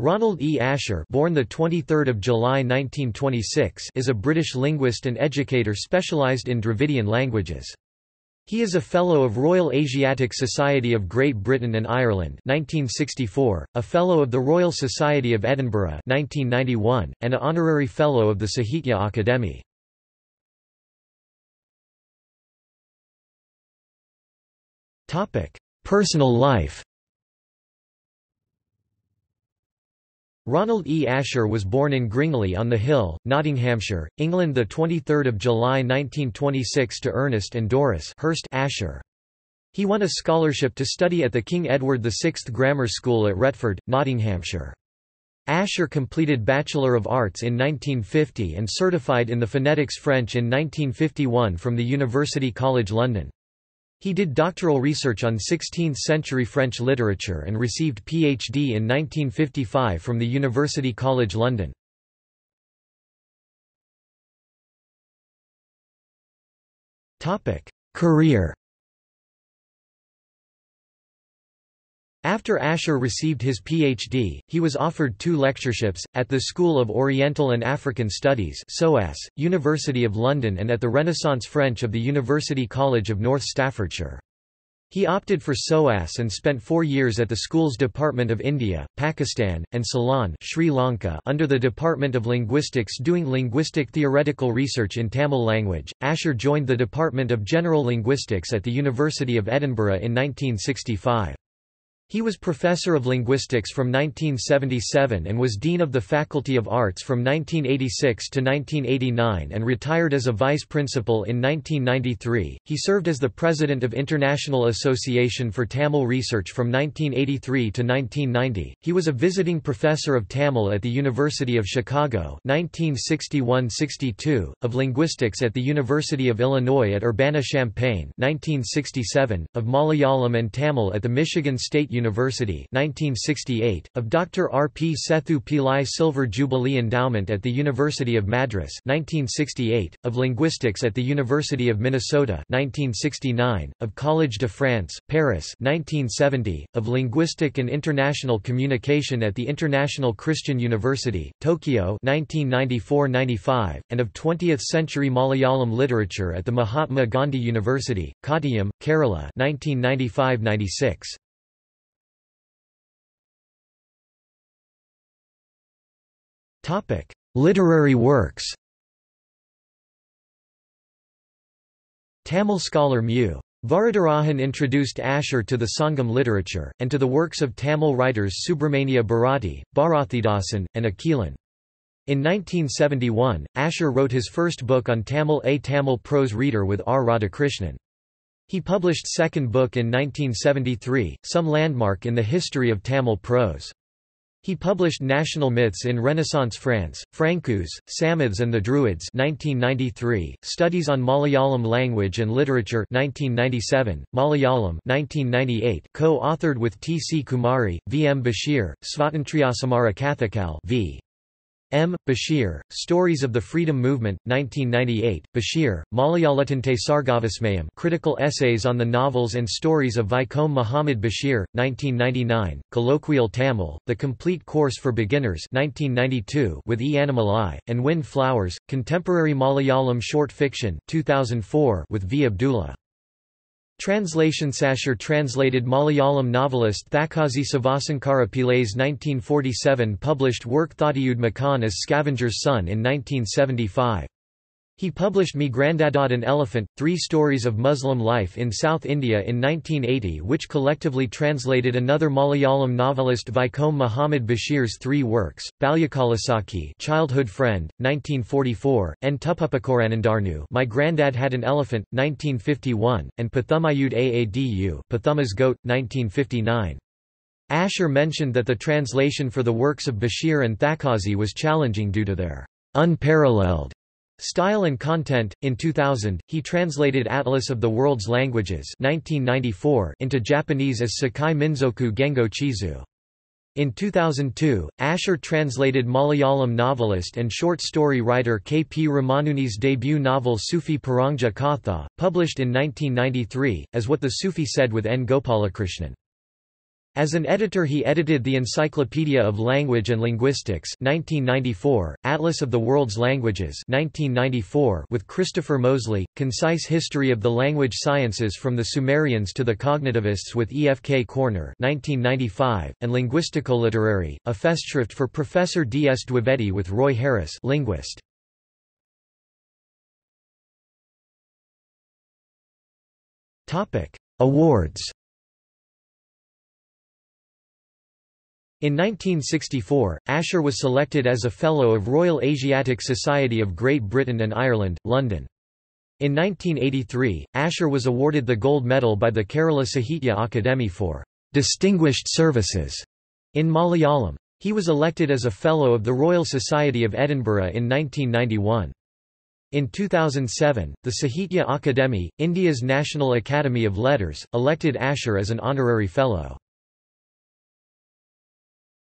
Ronald E. Asher born the 23 July 1926 is a British linguist and educator specialised in Dravidian languages. He is a Fellow of Royal Asiatic Society of Great Britain and Ireland 1964, a Fellow of the Royal Society of Edinburgh 1991, and an Honorary Fellow of the Sahitya Akademi. Topic: Personal life Ronald E. Asher was born in Gringley on the Hill, Nottinghamshire, England 23 July 1926 to Ernest and Doris Hurst Asher. He won a scholarship to study at the King Edward VI Grammar School at Retford, Nottinghamshire. Asher completed Bachelor of Arts in 1950 and certified in the phonetics French in 1951 from the University College London. He did doctoral research on 16th-century French literature and received Ph.D. in 1955 from the University College London. Career After Asher received his Ph.D., he was offered two lectureships, at the School of Oriental and African Studies SOAS, University of London and at the Renaissance French of the University College of North Staffordshire. He opted for SOAS and spent four years at the school's Department of India, Pakistan, and Ceylon Sri Lanka under the Department of Linguistics doing linguistic theoretical research in Tamil language. Asher joined the Department of General Linguistics at the University of Edinburgh in 1965. He was Professor of Linguistics from 1977 and was Dean of the Faculty of Arts from 1986 to 1989 and retired as a Vice Principal in 1993. He served as the President of International Association for Tamil Research from 1983 to 1990. He was a visiting professor of Tamil at the University of Chicago 1961-62, of Linguistics at the University of Illinois at Urbana-Champaign 1967, of Malayalam and Tamil at the Michigan State University 1968, of Dr. R. P. Sethu Pillai Silver Jubilee Endowment at the University of Madras 1968, of Linguistics at the University of Minnesota 1969, of Collège de France, Paris 1970, of Linguistic and International Communication at the International Christian University, Tokyo 1994–95, and of 20th-century Malayalam literature at the Mahatma Gandhi University, Kottayam, Kerala 1995–96. Topic: Literary works. Tamil scholar Mu. Varadarajan introduced Asher to the Sangam literature, and to the works of Tamil writers Subramania Bharati, Bharathidasan, and Akilan. In 1971, Asher wrote his first book on Tamil A Tamil Prose Reader with R. Radhakrishnan. He published second book in 1973, some landmark in the history of Tamil prose. He published National Myths in Renaissance France, Francus, Samothes and the Druids 1993, Studies on Malayalam Language and Literature 1997, Malayalam 1998, co-authored with T. C. Kumari, V. M. Bashir, Svatantriyasamara Kathakal v. M. Bashir, Stories of the Freedom Movement, 1998, Bashir, Malayalatante Sargavasmayam Critical Essays on the Novels and Stories of Vaikom Muhammad Bashir, 1999, Colloquial Tamil, The Complete Course for Beginners 1992 with E. Annamalai, and Wind Flowers, Contemporary Malayalam Short Fiction, 2004 with V. Abdullah. Translation Sasher translated Malayalam novelist Thakazhi Sivasankara Pillai's 1947 published work Thottiyude Makan as Scavenger's Son in 1975. He published Me Grandadad an Elephant, Three Stories of Muslim Life in South India in 1980 which collectively translated another Malayalam novelist Vaikom Muhammad Bashir's three works, Balyakalasakhi Childhood Friend, 1944, and Tuppupakoranandarnu My Grandad Had an Elephant, 1951, and Pathumayude Aadu Pathuma's Goat, 1959. Asher mentioned that the translation for the works of Bashir and Thakazhi was challenging due to their unparalleled Style and Content. In 2000, he translated Atlas of the World's Languages 1994 into Japanese as Sekai Minzoku Gengo Chizu. In 2002, Asher translated Malayalam novelist and short story writer K. P. Ramanunni's debut novel Sufi Paranja Katha, published in 1993, as What the Sufi Said with N. Gopalakrishnan. As an editor he edited the Encyclopedia of Language and Linguistics 1994, Atlas of the World's Languages 1994 with Christopher Moseley, Concise History of the Language Sciences from the Sumerians to the Cognitivists with E. F. K. Koerner 1995, and Linguistico-Literary, a festschrift for Professor D. S. Dwivedi with Roy Harris linguist. Awards In 1964, Asher was selected as a Fellow of Royal Asiatic Society of Great Britain and Ireland, London. In 1983, Asher was awarded the Gold Medal by the Kerala Sahitya Akademi for "'Distinguished Services' in Malayalam. He was elected as a Fellow of the Royal Society of Edinburgh in 1991. In 2007, the Sahitya Akademi, India's National Academy of Letters, elected Asher as an honorary fellow.